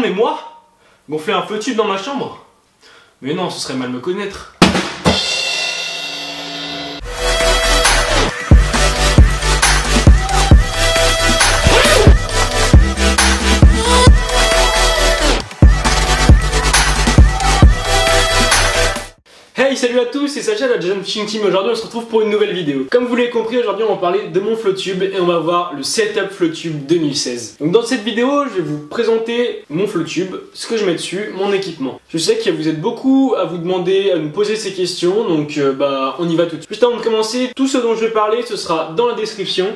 mais moi Gonfler un feu tube dans ma chambre Mais non, ce serait mal me connaître. Salut à tous, c'est Sacha de la Jam Fishing Team. Aujourd'hui on se retrouve pour une nouvelle vidéo. Comme vous l'avez compris, aujourd'hui on va parler de mon Flotube et on va voir le setup Flotube 2016. Donc dans cette vidéo, je vais vous présenter mon Flotube, ce que je mets dessus, mon équipement. Je sais que vous êtes beaucoup à vous demander, à nous poser ces questions, donc euh, bah on y va tout de suite. Juste avant de commencer, tout ce dont je vais parler, ce sera dans la description.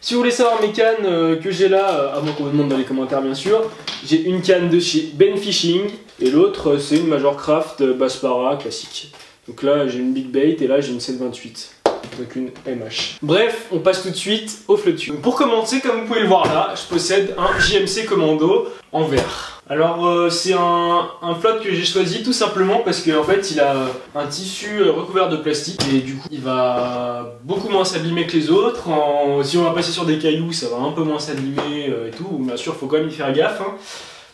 Si vous voulez savoir mes cannes euh, que j'ai là, euh, avant qu'on vous demande dans les commentaires bien sûr, j'ai une canne de chez Ben Fishing et l'autre euh, c'est une Major Craft euh, Baspara classique. Donc là j'ai une Big Bait et là j'ai une 728. Donc une MH. Bref, on passe tout de suite au. Donc pour commencer, comme vous pouvez le voir là, je possède un JMC Commando en verre. Alors euh, c'est un, un flotte que j'ai choisi tout simplement parce qu'en fait il a un tissu euh, recouvert de plastique et du coup il va beaucoup moins s'abîmer que les autres. Si on va passer sur des cailloux ça va un peu moins s'abîmer euh, et tout. Bien sûr faut quand même y faire gaffe. hein.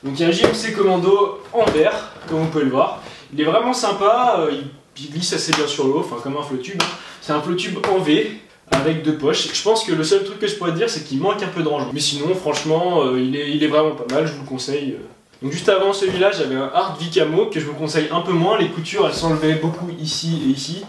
Donc il y a un JMC Commando en verre, comme vous pouvez le voir. Il est vraiment sympa, glisse assez bien sur l'eau, enfin comme un flotube. C'est un flotube en V avec deux poches. Je pense que le seul truc que je pourrais te dire c'est qu'il manque un peu de rangement. Mais sinon franchement euh, il, est, il est vraiment pas mal, je vous le conseille. euh. Donc juste avant celui-là j'avais un Art Vicamo que je vous conseille un peu moins. Les coutures elles s'enlevaient beaucoup ici et ici.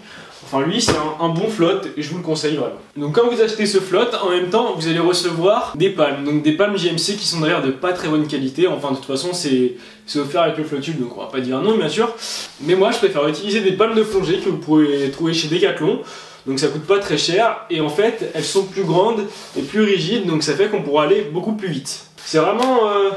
Enfin lui c'est un, bon flotte et je vous le conseille vraiment. Donc quand vous achetez ce flotte, en même temps vous allez recevoir des palmes. Donc des palmes JMC qui sont d'ailleurs de pas très bonne qualité. Enfin de toute façon c'est offert avec le flotube donc on va pas dire non bien sûr. Mais moi je préfère utiliser des palmes de plongée que vous pouvez trouver chez Decathlon. Donc ça coûte pas très cher et en fait elles sont plus grandes et plus rigides donc ça fait qu'on pourra aller beaucoup plus vite. C'est vraiment euh,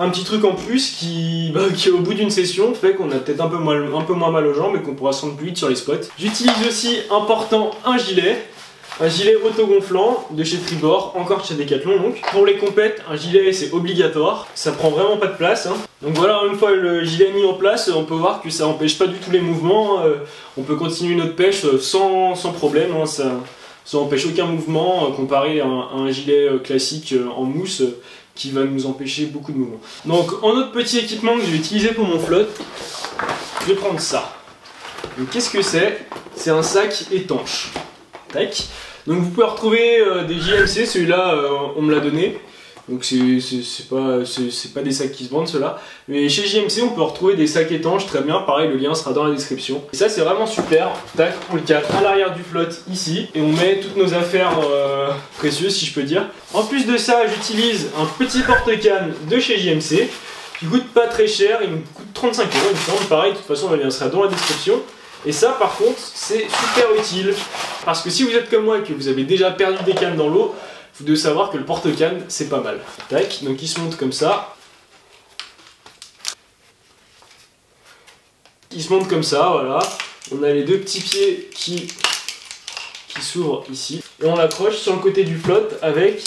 un petit truc en plus qui, bah, qui au bout d'une session fait qu'on a peut-être un, peu moins- mal aux jambes et qu'on pourra se rendre plus vite sur les spots. J'utilise aussi important un gilet. Un gilet autogonflant de chez Tribord, encore chez Decathlon donc. Pour les compètes, un gilet c'est obligatoire, ça prend vraiment pas de place. hein. Donc voilà, une fois le gilet mis en place, on peut voir que ça empêche pas du tout les mouvements. euh, on peut continuer notre pêche euh, sans, problème, hein, ça, ça empêche aucun mouvement euh, comparé à un, gilet classique en mousse qui va nous empêcher beaucoup de mouvements. Donc en autre petit équipement que je vais utiliser pour mon flotte, je vais prendre ça. Qu'est-ce que c'est? C'est un sac étanche. Tac. Donc vous pouvez retrouver euh, des JMC, celui-là euh, on me l'a donné. Donc c'est pas, pas des sacs qui se vendent ceux-là. Mais chez JMC on peut retrouver des sacs étanches très bien, pareil le lien sera dans la description. Et ça c'est vraiment super. Tac, on le cale à l'arrière du flotte ici et on met toutes nos affaires euh, précieuses si je peux dire. En plus de ça j'utilise un petit porte-canne de chez JMC qui coûte pas très cher, il me coûte 35 euros il me semble. Pareil de toute façon le lien sera dans la description. Et ça, par contre, c'est super utile. Parce que si vous êtes comme moi et que vous avez déjà perdu des cannes dans l'eau, vous devez savoir que le porte-canne, c'est pas mal. Tac, donc il se monte comme ça. Il se monte comme ça, voilà. On a les deux petits pieds qui, qui s'ouvrent ici. Et on l'accroche sur le côté du flotte avec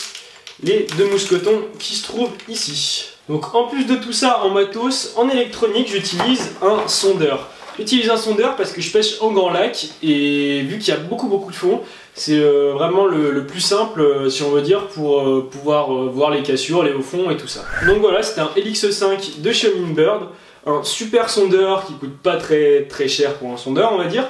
les deux mousquetons qui se trouvent ici. Donc en plus de tout ça, en matos, en électronique, j'utilise un sondeur. J'utilise un sondeur parce que je pêche en grand lac et vu qu'il y a beaucoup beaucoup de fond, c'est euh, vraiment le, plus simple, euh, si on veut dire, pour euh, pouvoir voir les cassures, les hauts fonds et tout ça. Donc voilà, c'était un Helix 5 de chez Bird, un super sondeur qui coûte pas très très cher pour un sondeur, on va dire,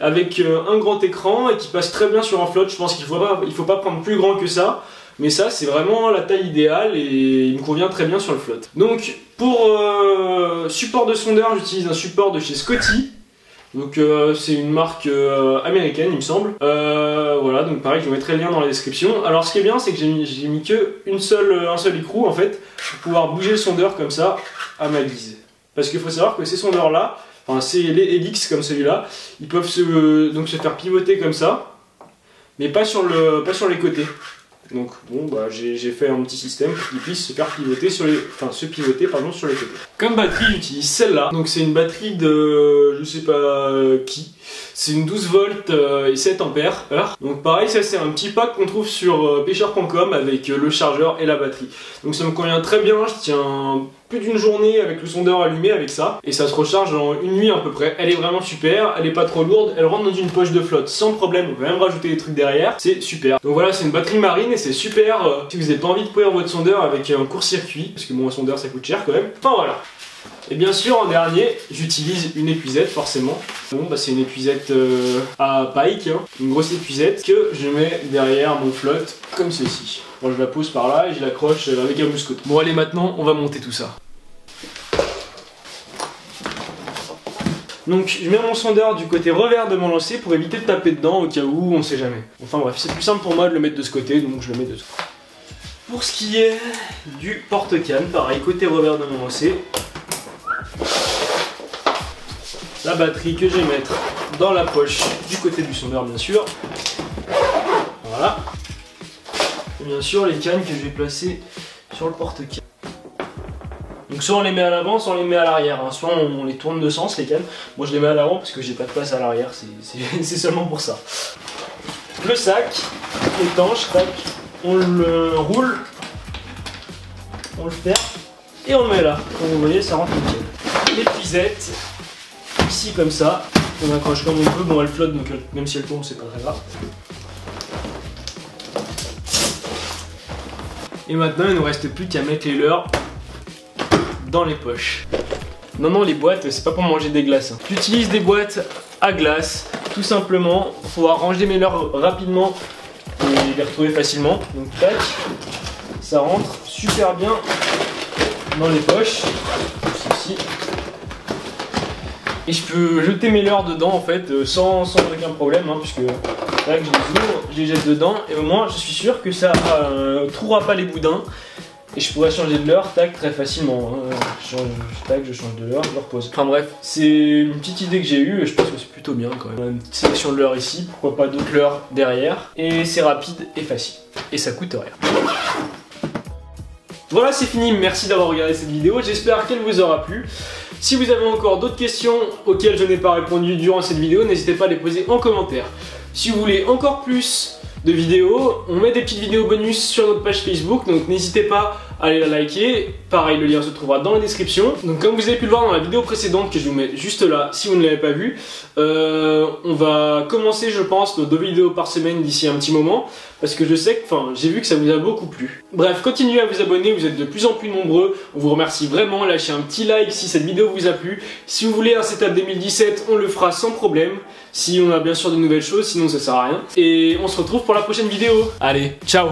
avec euh, un grand écran et qui passe très bien sur un flotte. Je pense qu'il il faut pas prendre plus grand que ça. Mais ça, c'est vraiment la taille idéale et il me convient très bien sur le flotte. Donc, pour euh, support de sondeur, j'utilise un support de chez Scotty. Donc, euh, c'est une marque américaine, il me semble. Voilà, donc pareil, je vous mettrai le lien dans la description. Alors, ce qui est bien, c'est que j'ai mis, j'ai mis que une seule, un seul écrou en fait, pour pouvoir bouger le sondeur comme ça à ma guise. Parce qu'il faut savoir que ces sondeurs-là, enfin, c'est les Helix comme celui-là, ils peuvent se, donc se faire pivoter comme ça, mais pas sur, le, pas sur les côtés. Donc bon, bah, j'ai fait un petit système pour qu'il puisse se faire pivoter sur les, enfin se pivoter pardon sur les côtés. Comme batterie, j'utilise celle-là. Donc c'est une batterie de je sais pas euh, qui. C'est une 12 volts euh, et 7 ampères Donc pareil, ça c'est un petit pack qu'on trouve sur euh, pêcheur.com avec le chargeur et la batterie. Donc ça me convient très bien, je tiens plus d'une journée avec le sondeur allumé avec ça et ça se recharge en une nuit à peu près. Elle est vraiment super, elle est pas trop lourde, elle rentre dans une poche de flotte sans problème, on peut même rajouter des trucs derrière, c'est super. Donc voilà, c'est une batterie marine et c'est super si vous n'avez pas envie de courir votre sondeur avec un court-circuit, parce que bon un sondeur ça coûte cher quand même. Enfin voilà. Et bien sûr, en dernier, j'utilise une épuisette, forcément. Bon, bah c'est une épuisette euh, à pike, hein. une grosse épuisette que je mets derrière mon flotte, comme ceci. Bon, je la pose par là et je l'accroche avec un mousqueton. Bon, allez, maintenant, on va monter tout ça. Donc je mets mon sondeur du côté revers de mon lancer pour éviter de taper dedans au cas où on sait jamais. Enfin bref, c'est plus simple pour moi de le mettre de ce côté, donc je le mets de ce côté. Pour ce qui est du porte-canne, pareil, côté revers de mon lancer, la batterie que je vais mettre dans la poche du côté du sondeur bien sûr. Voilà. Et bien sûr les cannes que je vais placer sur le porte-canne. Donc soit on les met à l'avant, soit on les met à l'arrière. Hein. Soit on, les tourne de sens les cannes. Moi je les mets à l'avant parce que j'ai pas de place à l'arrière, c'est seulement pour ça. Le sac étanche, tac, on le roule, on le ferme et on le met là. Comme vous voyez ça rentre nickel. L'épuisette, ici comme ça. On accroche comme on peut. Bon, elle flotte, donc même si elle tombe, c'est pas très grave. Et maintenant, il nous reste plus qu'à mettre les leurres dans les poches. Non, non, les boîtes, c'est pas pour manger des glaces. Hein. J'utilise des boîtes à glace, tout simplement, pour pouvoir ranger mes leurres rapidement et les retrouver facilement. Donc, tac, ça rentre super bien dans les poches. Et je peux jeter mes leurres dedans en fait euh, sans, sans aucun problème hein, puisque là je les ouvre, je les jette dedans et au moins je suis sûr que ça euh, trouvera pas les boudins et je pourrais changer de leurre tac très facilement. Hein. Je change, tac, je change de leurre, je le repose. Enfin bref, c'est une petite idée que j'ai eue et je pense que c'est plutôt bien quand même. Une petite sélection de leurre ici, pourquoi pas d'autres leurres derrière. Et c'est rapide et facile. Et ça coûte rien. Voilà, c'est fini. Merci d'avoir regardé cette vidéo. J'espère qu'elle vous aura plu. Si vous avez encore d'autres questions auxquelles je n'ai pas répondu durant cette vidéo, n'hésitez pas à les poser en commentaire. Si vous voulez encore plus de vidéos, on met des petites vidéos bonus sur notre page Facebook, donc n'hésitez pas allez la liker. Pareil, le lien se trouvera dans la description. Donc comme vous avez pu le voir dans la vidéo précédente que je vous mets juste là, si vous ne l'avez pas vu, euh, on va commencer, je pense, nos deux vidéos par semaine d'ici un petit moment, parce que je sais que, enfin, j'ai vu que ça vous a beaucoup plu. Bref, continuez à vous abonner, vous êtes de plus en plus nombreux. On vous remercie vraiment. Lâchez un petit like si cette vidéo vous a plu. Si vous voulez un setup 2017, on le fera sans problème. Si on a bien sûr de nouvelles choses, sinon ça sert à rien. Et on se retrouve pour la prochaine vidéo. Allez, ciao